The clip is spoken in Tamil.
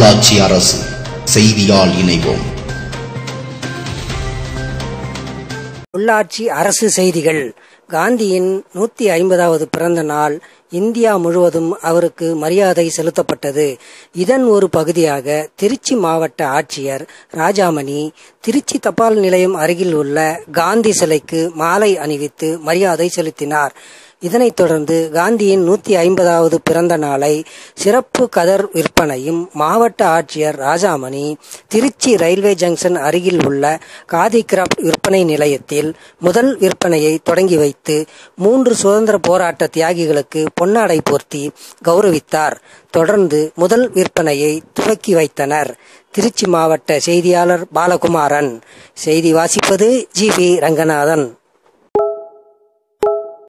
உள்ளாட்சி அரசு செய்தியால் இணைவோம். உள்ளாட்சி அரசு செய்திகள். காந்தியின் நூத்தி ஐம்பதாவது பிறந்த நாள் இந்தியா முழுவதும் அவருக்கு மரியாதை செலுத்தப்பட்டது. இதன் ஒரு பகுதியாக திருச்சி மாவட்ட ஆட்சியர் ராஜாமணி திருச்சி தபால் நிலையம் அருகில் உள்ள காந்தி சிலைக்கு மாலை அணிவித்து மரியாதை செலுத்தினார். இதனைத் தொடர்ந்து காந்தியின் நூத்தி ஐம்பதாவது பிறந்த நாளை சிறப்பு கதர் விற்பனையும் மாவட்ட ஆட்சியர் ராஜாமணி திருச்சி ரயில்வே ஜங்ஷன் அருகில் உள்ள காதி கிராப்ட் விற்பனை நிலையத்தில் முதல் விற்பனையை தொடங்கி வைத்து மூன்று சுதந்திர போராட்ட தியாகிகளுக்கு பொன்னாடை போர்த்தி கௌரவித்தார். தொடர்ந்து முதல் விற்பனையை துவக்கி வைத்தனர். திருச்சி மாவட்ட செய்தியாளர் பாலகுமாரன். செய்தி வாசிப்பது ஜி பி ரங்கநாதன்.